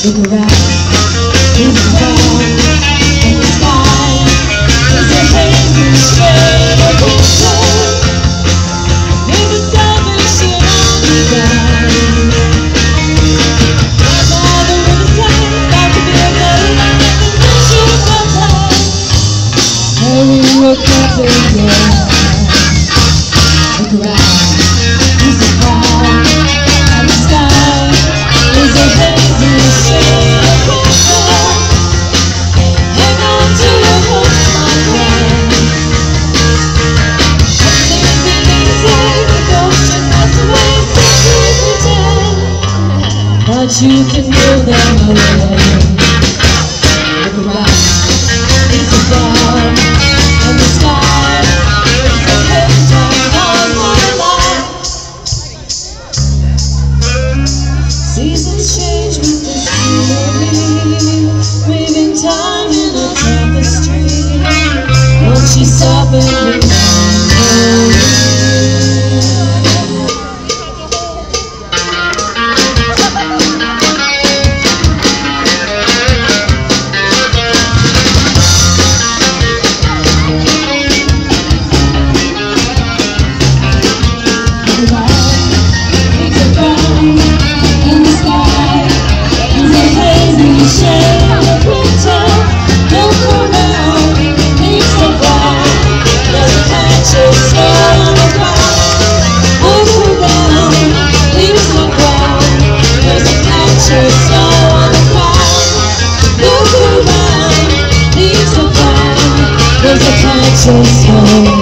Figure around. figure out. But you can move them away. A dawn, and the sky of my life. Seasons change with the weaving time in a tapestry. Won't stop and Of snow